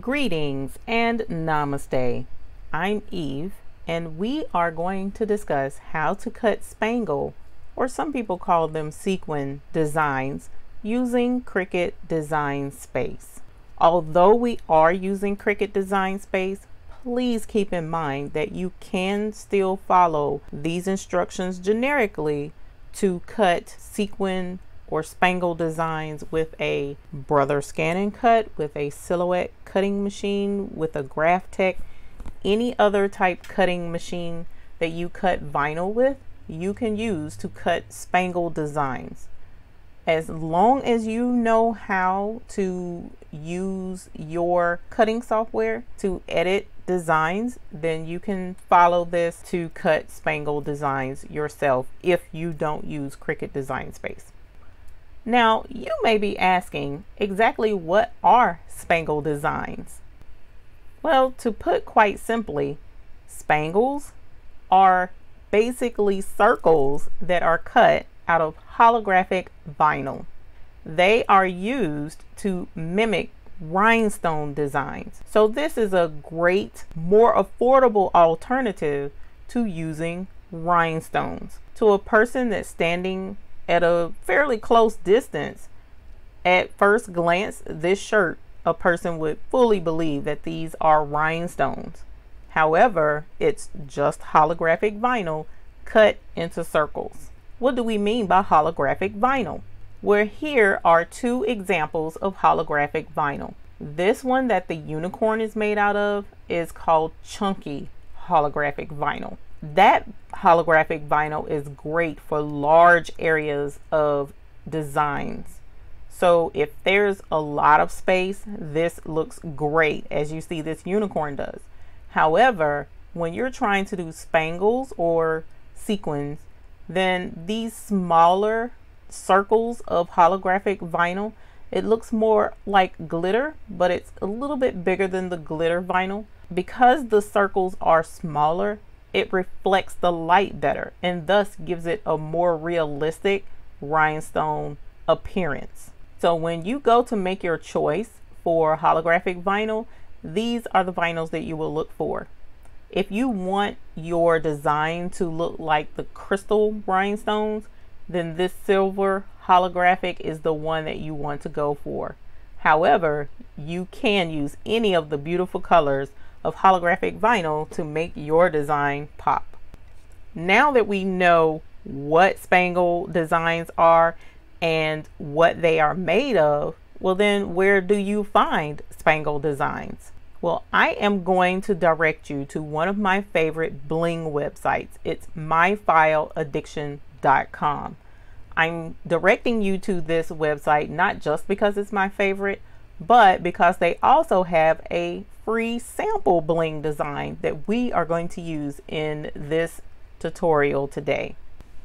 Greetings and namaste. I'm Eve, and we are going to discuss how to cut spangle, or some people call them sequin designs, using Cricut Design Space. Although we are using Cricut Design Space, please keep in mind that you can still follow these instructions generically to cut sequin or spangle designs with a brother scan and cut, with a silhouette cutting machine, with a Graphtec, any other type cutting machine that you cut vinyl with, you can use to cut spangle designs. As long as you know how to use your cutting software to edit designs, then you can follow this to cut spangle designs yourself if you don't use Cricut Design Space. Now, you may be asking exactly what are spangle designs? Well, to put quite simply, spangles are basically circles that are cut out of holographic vinyl. They are used to mimic rhinestone designs. So this is a great, more affordable alternative to using rhinestones. To a person that's standing at a fairly close distance, at first glance, this shirt, a person would fully believe that these are rhinestones. However, it's just holographic vinyl cut into circles. What do we mean by holographic vinyl? Where here are two examples of holographic vinyl. This one that the unicorn is made out of is called chunky holographic vinyl that holographic vinyl is great for large areas of designs. So if there's a lot of space, this looks great as you see this unicorn does. However, when you're trying to do spangles or sequins, then these smaller circles of holographic vinyl, it looks more like glitter, but it's a little bit bigger than the glitter vinyl. Because the circles are smaller, it reflects the light better and thus gives it a more realistic rhinestone appearance. So when you go to make your choice for holographic vinyl, these are the vinyls that you will look for. If you want your design to look like the crystal rhinestones, then this silver holographic is the one that you want to go for. However, you can use any of the beautiful colors of holographic vinyl to make your design pop. Now that we know what spangle designs are and what they are made of, well then where do you find spangle designs? Well, I am going to direct you to one of my favorite bling websites. It's myfileaddiction.com. I'm directing you to this website not just because it's my favorite, but because they also have a free sample bling design that we are going to use in this tutorial today.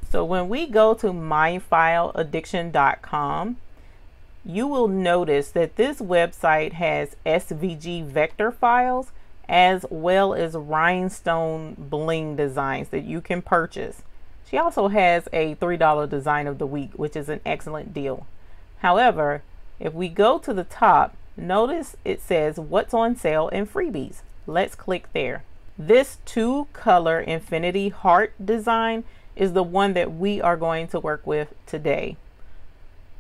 So when we go to myfileaddiction.com, you will notice that this website has SVG vector files as well as rhinestone bling designs that you can purchase. She also has a $3 design of the week, which is an excellent deal. However, if we go to the top, notice it says what's on sale and freebies. Let's click there. This two color infinity heart design is the one that we are going to work with today.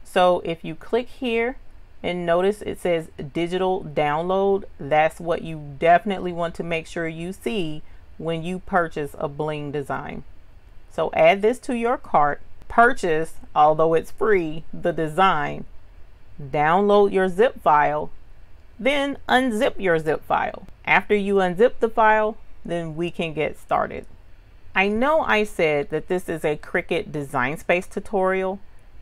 So if you click here and notice it says digital download, that's what you definitely want to make sure you see when you purchase a bling design. So add this to your cart, purchase, although it's free, the design, download your zip file, then unzip your zip file. After you unzip the file, then we can get started. I know I said that this is a Cricut Design Space tutorial.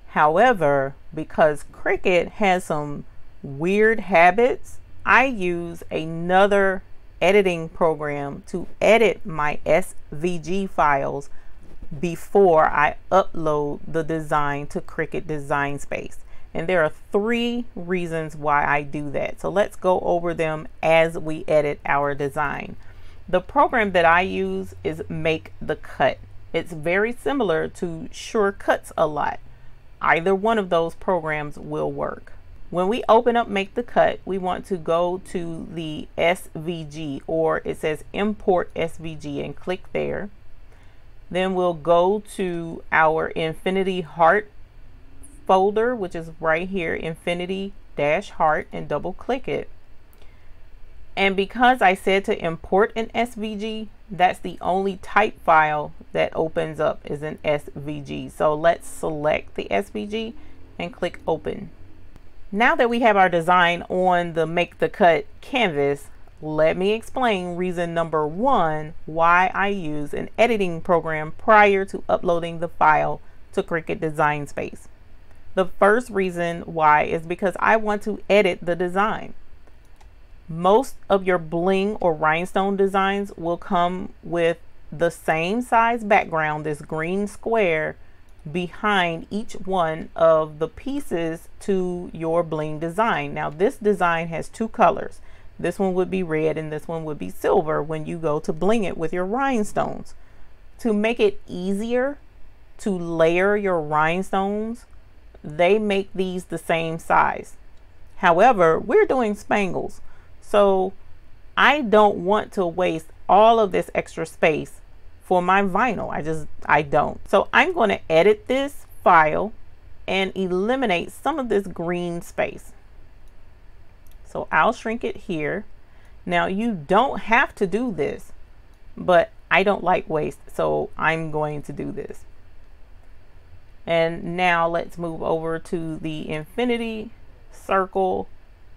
However, because Cricut has some weird habits, I use another editing program to edit my SVG files before I upload the design to Cricut Design Space. And there are three reasons why I do that. So let's go over them as we edit our design. The program that I use is Make the Cut. It's very similar to Sure Cuts a lot. Either one of those programs will work. When we open up Make the Cut, we want to go to the SVG or it says Import SVG and click there. Then we'll go to our Infinity Heart folder, which is right here, Infinity dash Heart, and double click it. And because I said to import an SVG, that's the only type file that opens up is an SVG. So let's select the SVG and click open. Now that we have our design on the make the cut canvas, let me explain reason number one why I use an editing program prior to uploading the file to Cricut Design Space. The first reason why is because I want to edit the design. Most of your bling or rhinestone designs will come with the same size background, this green square behind each one of the pieces to your bling design. Now this design has two colors. This one would be red and this one would be silver when you go to bling it with your rhinestones. To make it easier to layer your rhinestones, they make these the same size. However, we're doing spangles. So I don't want to waste all of this extra space for my vinyl. I just, I don't. So I'm going to edit this file and eliminate some of this green space. So I'll shrink it here. Now you don't have to do this, but I don't like waste, so I'm going to do this. And now let's move over to the infinity circle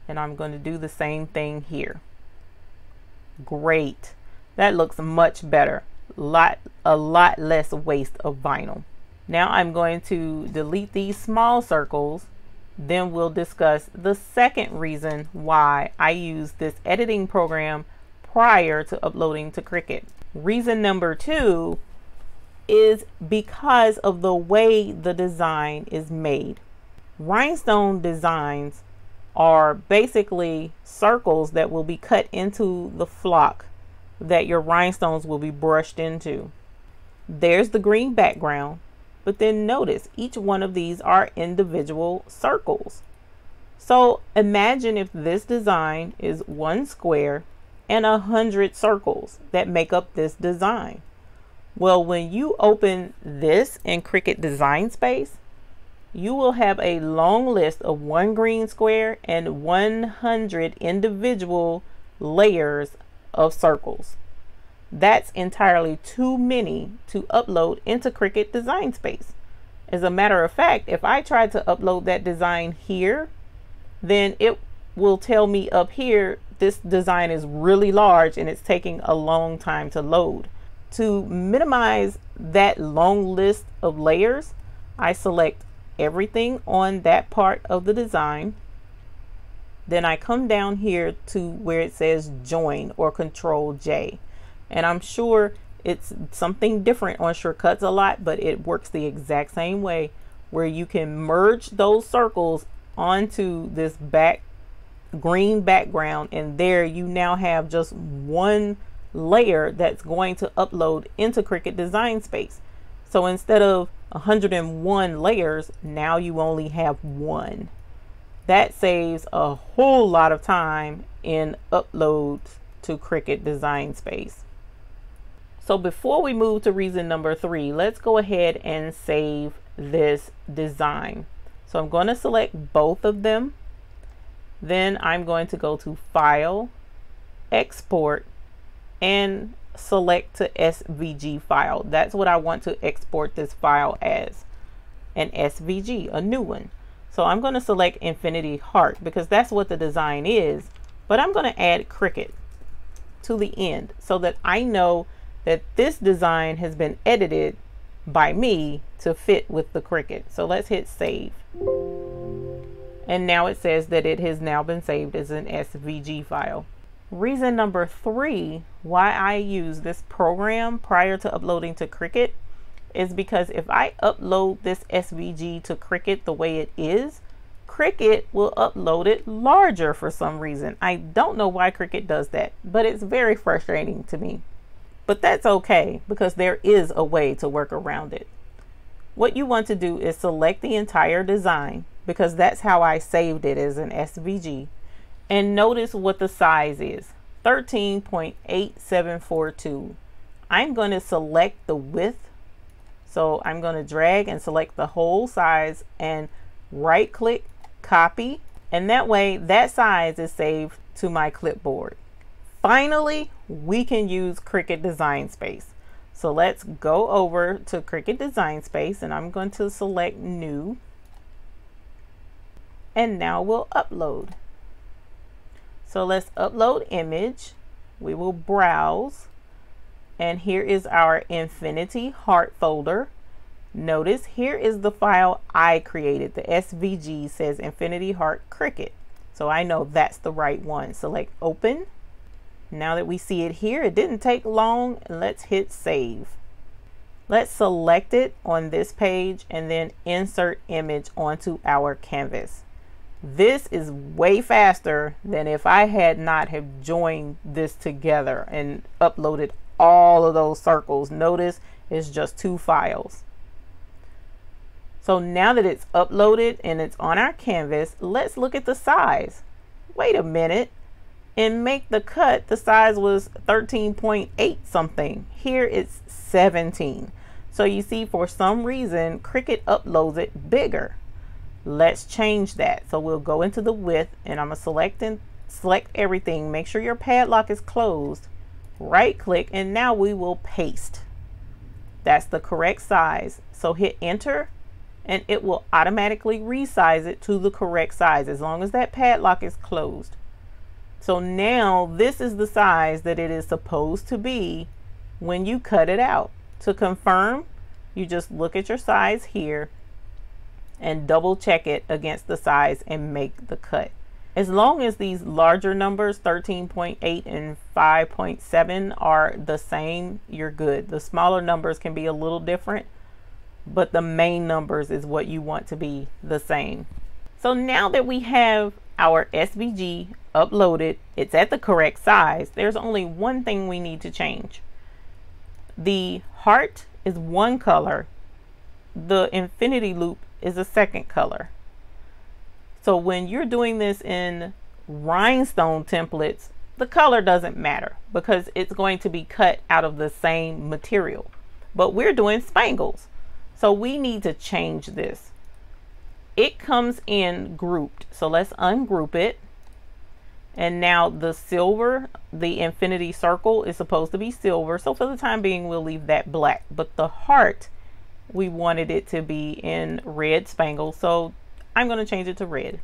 and I'm going to do the same thing here. Great. That looks much better. Lot, a lot less waste of vinyl. Now I'm going to delete these small circles. Then we'll discuss the second reason why I use this editing program prior to uploading to Cricut. Reason number two is because of the way the design is made. Rhinestone designs are basically circles that will be cut into the flock that your rhinestones will be brushed into. There's the green background, but then notice each one of these are individual circles. So imagine if this design is one square and a hundred circles that make up this design. Well, when you open this in Cricut Design Space, you will have a long list of one green square and 100 individual layers of circles. That's entirely too many to upload into Cricut Design Space. As a matter of fact, if I try to upload that design here, then it will tell me up here this design is really large and it's taking a long time to load. To minimize that long list of layers, I select everything on that part of the design. Then I come down here to where it says join or control J. And I'm sure it's something different on Sure Cuts a lot, but it works the exact same way where you can merge those circles onto this back green background and there you now have just one layer that's going to upload into Cricut Design Space. So instead of 101 layers, now you only have one. That saves a whole lot of time in uploads to Cricut Design Space. So before we move to reason number three, let's go ahead and save this design. So I'm going to select both of them. Then I'm going to go to File, Export, and select to SVG file. That's what I want to export this file as an SVG, a new one. So I'm going to select Infinity Heart because that's what the design is, but I'm going to add Cricut to the end so that I know that this design has been edited by me to fit with the Cricut. So let's hit save. And now it says that it has now been saved as an SVG file. Reason number three why I use this program prior to uploading to Cricut is because if I upload this SVG to Cricut the way it is, Cricut will upload it larger for some reason. I don't know why Cricut does that, but it's very frustrating to me. But that's okay because there is a way to work around it. What you want to do is select the entire design because that's how I saved it as an SVG. And notice what the size is, 13.8742. I'm going to select the width. So I'm going to drag and select the whole size and right click, copy. And that way that size is saved to my clipboard. Finally, we can use Cricut Design Space. So let's go over to Cricut Design Space and I'm going to select new. And now we'll upload. So let's upload image. We will browse. And here is our Infinity Heart folder. Notice here is the file I created. The SVG says Infinity Heart Cricut. So I know that's the right one. Select open. Now that we see it here, it didn't take long. Let's hit save. Let's select it on this page and then insert image onto our canvas. This is way faster than if I had not have joined this together and uploaded all of those circles. Notice it's just two files. So now that it's uploaded and it's on our canvas, let's look at the size. Wait a minute and make the cut, the size was 13.8 something. Here it's 17. So you see, for some reason, Cricut uploads it bigger. Let's change that. So we'll go into the width and I'm gonna select and select everything. Make sure your padlock is closed. Right click and now we will paste. That's the correct size. So hit enter and it will automatically resize it to the correct size as long as that padlock is closed. So now this is the size that it is supposed to be when you cut it out. To confirm, you just look at your size here and double check it against the size and make the cut. As long as these larger numbers, 13.8 and 5.7 are the same, you're good. The smaller numbers can be a little different, but the main numbers is what you want to be the same. So now that we have our SVG uploaded, it's at the correct size, there's only one thing we need to change. The heart is one color, the infinity loop is a second color. So when you're doing this in rhinestone templates, the color doesn't matter because it's going to be cut out of the same material. But we're doing spangles. So we need to change this. It comes in grouped. So let's ungroup it. And now the silver, the infinity circle is supposed to be silver. So for the time being, we'll leave that black. But the heart, we wanted it to be in red spangle. So I'm going to change it to red.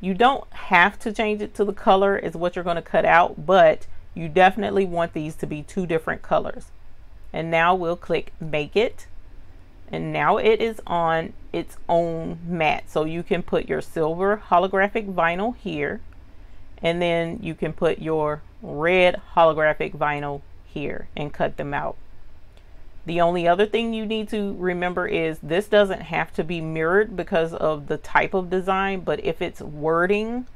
You don't have to change it to the color is what you're going to cut out, but you definitely want these to be two different colors. And now we'll click make it. And now it is on its own mat. So you can put your silver holographic vinyl here and then you can put your red holographic vinyl here and cut them out. The only other thing you need to remember is this doesn't have to be mirrored because of the type of design, but if it's wording,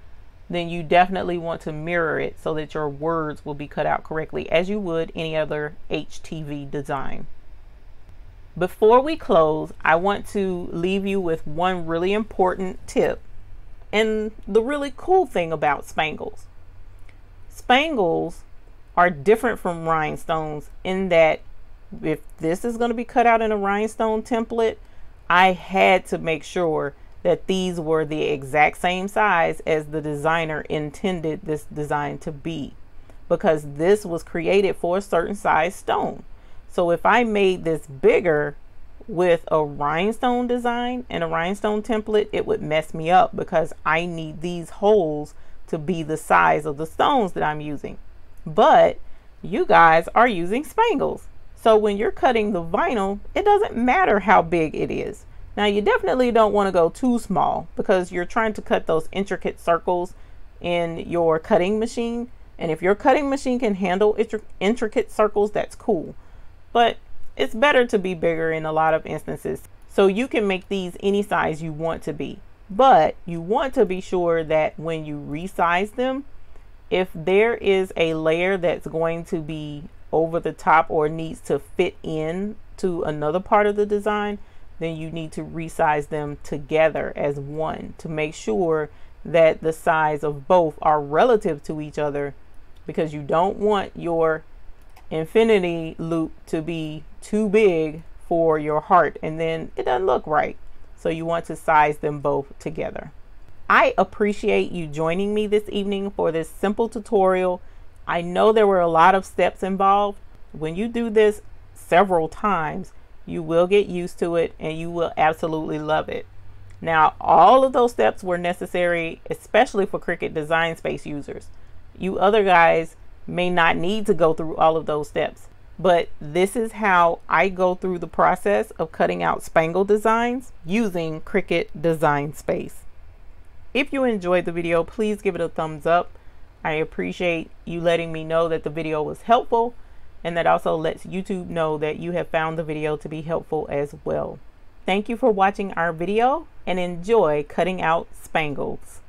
then you definitely want to mirror it so that your words will be cut out correctly as you would any other HTV design. Before we close, I want to leave you with one really important tip and the really cool thing about spangles. Spangles are different from rhinestones in that if this is going to be cut out in a rhinestone template, I had to make sure that these were the exact same size as the designer intended this design to be because this was created for a certain size stone. So if I made this bigger, with a rhinestone design and a rhinestone template, it would mess me up because I need these holes to be the size of the stones that I'm using. But you guys are using spangles. So when you're cutting the vinyl, it doesn't matter how big it is. Now you definitely don't want to go too small because you're trying to cut those intricate circles in your cutting machine. And if your cutting machine can handle intricate circles, that's cool. But it's better to be bigger in a lot of instances. So you can make these any size you want to be. But you want to be sure that when you resize them, if there is a layer that's going to be over the top or needs to fit in to another part of the design, then you need to resize them together as one to make sure that the size of both are relative to each other because you don't want your infinity loop to be too big for your heart and then it doesn't look right. So you want to size them both together. I appreciate you joining me this evening for this simple tutorial. I know there were a lot of steps involved. When you do this several times, you will get used to it and you will absolutely love it. Now, all of those steps were necessary, especially for Cricut Design Space users. You other guys may not need to go through all of those steps, but this is how I go through the process of cutting out spangle designs using Cricut Design Space. If you enjoyed the video, please give it a thumbs up. I appreciate you letting me know that the video was helpful and that also lets YouTube know that you have found the video to be helpful as well. Thank you for watching our video and enjoy cutting out spangles.